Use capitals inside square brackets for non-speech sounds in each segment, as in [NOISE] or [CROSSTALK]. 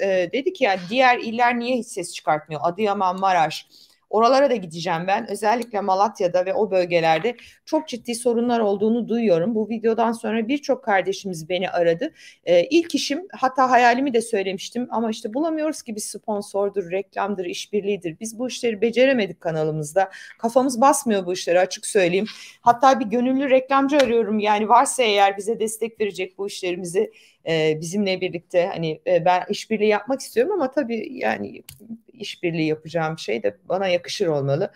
e, dedi ki yani diğer iller niye hiç ses çıkartmıyor? Adıyaman, Maraş, Oralara da gideceğim ben. Özellikle Malatya'da ve o bölgelerde çok ciddi sorunlar olduğunu duyuyorum. Bu videodan sonra birçok kardeşimiz beni aradı. Ee, ilk işim hatta hayalimi de söylemiştim ama işte bulamıyoruz ki bir sponsordur, reklamdır, işbirliğidir. Biz bu işleri beceremedik kanalımızda. Kafamız basmıyor bu işleri açık söyleyeyim. Hatta bir gönüllü reklamcı arıyorum. Yani varsa eğer bize destek verecek bu işlerimizi e, bizimle birlikte hani e, ben işbirliği yapmak istiyorum ama tabii yani işbirliği yapacağım şey de bana yakışır olmalı.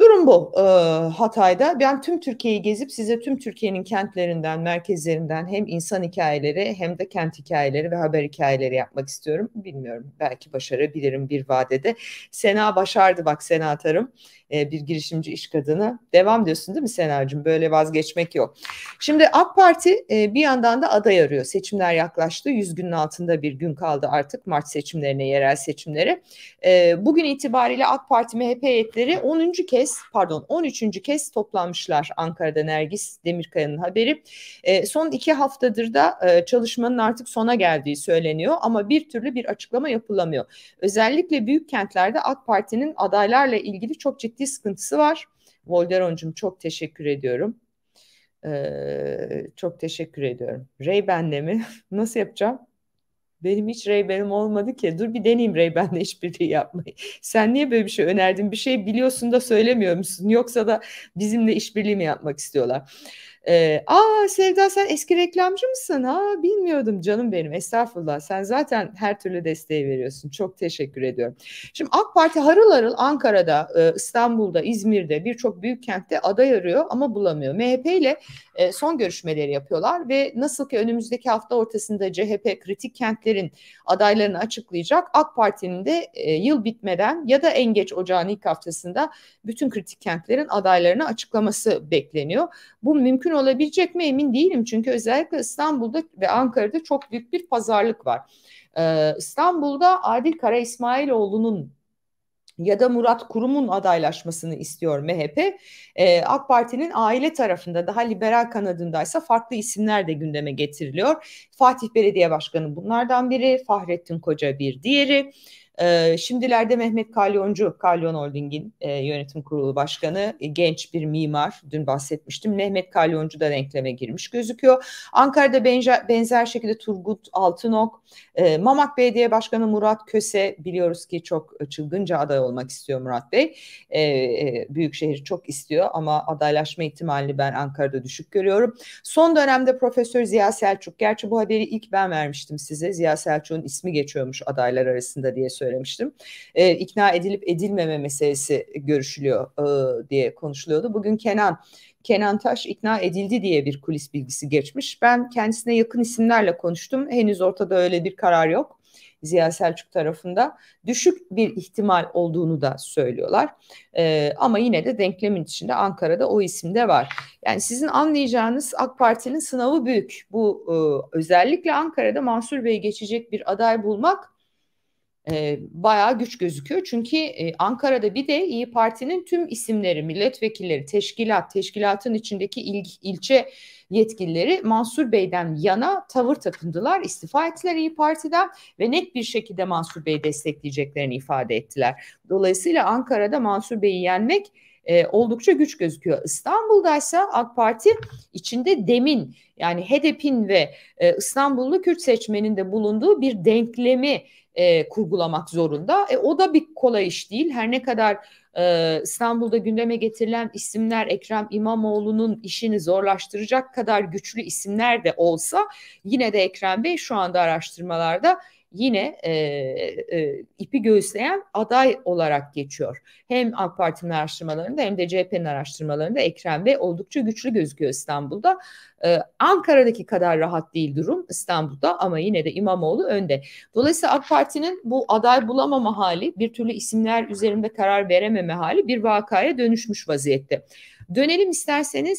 Durum bu e, Hatay'da. Ben tüm Türkiye'yi gezip size tüm Türkiye'nin kentlerinden, merkezlerinden hem insan hikayeleri hem de kent hikayeleri ve haber hikayeleri yapmak istiyorum. Bilmiyorum belki başarabilirim bir vadede. Sena başardı bak Sena Tarım e, bir girişimci iş kadını. Devam diyorsun değil mi Sena'cığım? Böyle vazgeçmek yok. Şimdi AK Parti e, bir yandan da aday arıyor. Seçimler yaklaştı. 100 günün altında bir gün kaldı artık Mart seçimlerine, yerel seçimlere. E, bugün itibariyle AK Parti MHP heyetleri 10. kez pardon 13. kez toplanmışlar Ankara'da Nergis Demirkaya'nın haberi. Son iki haftadır da çalışmanın artık sona geldiği söyleniyor ama bir türlü bir açıklama yapılamıyor. Özellikle büyük kentlerde AK Parti'nin adaylarla ilgili çok ciddi sıkıntısı var. Volderon'cum çok teşekkür ediyorum. Ee, çok teşekkür ediyorum. Ray benle mi? [LAUGHS] Nasıl yapacağım? Benim hiç Ray benim olmadı ki. Dur bir deneyeyim Ray benle işbirliği yapmayı. Sen niye böyle bir şey önerdin? Bir şey biliyorsun da söylemiyor musun? Yoksa da bizimle işbirliği mi yapmak istiyorlar? Ee, Aa Sevda sen eski reklamcı mısın? Ha bilmiyordum canım benim. Estağfurullah. Sen zaten her türlü desteği veriyorsun. Çok teşekkür ediyorum. Şimdi AK Parti harıl harıl Ankara'da, e, İstanbul'da, İzmir'de birçok büyük kentte aday arıyor ama bulamıyor. MHP ile e, son görüşmeleri yapıyorlar ve nasıl ki önümüzdeki hafta ortasında CHP kritik kentlerin adaylarını açıklayacak. AK Parti'nin de e, yıl bitmeden ya da en geç ocağın ilk haftasında bütün kritik kentlerin adaylarını açıklaması bekleniyor. Bu mümkün olabilecek mi emin değilim çünkü özellikle İstanbul'da ve Ankara'da çok büyük bir pazarlık var. Ee, İstanbul'da Adil Kara İsmailoğlu'nun ya da Murat Kurum'un adaylaşmasını istiyor MHP. Ee, AK Parti'nin aile tarafında daha liberal kanadındaysa farklı isimler de gündeme getiriliyor. Fatih Belediye Başkanı bunlardan biri, Fahrettin Koca bir diğeri. E, şimdilerde Mehmet Kalyoncu, Kalyon Holding'in e, yönetim kurulu başkanı, e, genç bir mimar. Dün bahsetmiştim. Mehmet Kalyoncu da denkleme girmiş gözüküyor. Ankara'da benzer, şekilde Turgut Altınok, e, Mamak Belediye Başkanı Murat Köse biliyoruz ki çok çılgınca aday olmak istiyor Murat Bey. E, e, Büyükşehir çok istiyor ama adaylaşma ihtimalini ben Ankara'da düşük görüyorum. Son dönemde Profesör Ziya Selçuk, gerçi bu haberi ilk ben vermiştim size. Ziya Selçuk'un ismi geçiyormuş adaylar arasında diye söylemiştim. E, ikna edilip edilmeme meselesi görüşülüyor e, diye konuşuluyordu. Bugün Kenan Kenan Taş ikna edildi diye bir kulis bilgisi geçmiş. Ben kendisine yakın isimlerle konuştum. Henüz ortada öyle bir karar yok. Ziya Selçuk tarafında düşük bir ihtimal olduğunu da söylüyorlar. Ee, ama yine de denklemin içinde Ankara'da o isim de var. Yani sizin anlayacağınız AK Parti'nin sınavı büyük. Bu e, özellikle Ankara'da Mansur Bey geçecek bir aday bulmak e, bayağı güç gözüküyor. Çünkü e, Ankara'da bir de İyi Parti'nin tüm isimleri, milletvekilleri, teşkilat, teşkilatın içindeki il, ilçe yetkilileri Mansur Bey'den yana tavır takındılar, istifa ettiler İyi Parti'den ve net bir şekilde Mansur Bey'i destekleyeceklerini ifade ettiler. Dolayısıyla Ankara'da Mansur Bey'i yenmek e, oldukça güç gözüküyor. İstanbul'daysa AK Parti içinde demin yani HDP'in ve e, İstanbullu Kürt seçmenin de bulunduğu bir denklemi e, kurgulamak zorunda. E, o da bir kolay iş değil. Her ne kadar e, İstanbul'da gündeme getirilen isimler Ekrem İmamoğlu'nun işini zorlaştıracak kadar güçlü isimler de olsa yine de Ekrem Bey şu anda araştırmalarda yine e, e, ipi göğüsleyen aday olarak geçiyor. Hem AK Parti'nin araştırmalarında hem de CHP'nin araştırmalarında Ekrem Bey oldukça güçlü gözüküyor İstanbul'da. Ee, Ankara'daki kadar rahat değil durum İstanbul'da ama yine de İmamoğlu önde. Dolayısıyla AK Parti'nin bu aday bulamama hali, bir türlü isimler üzerinde karar verememe hali bir vakaya dönüşmüş vaziyette. Dönelim isterseniz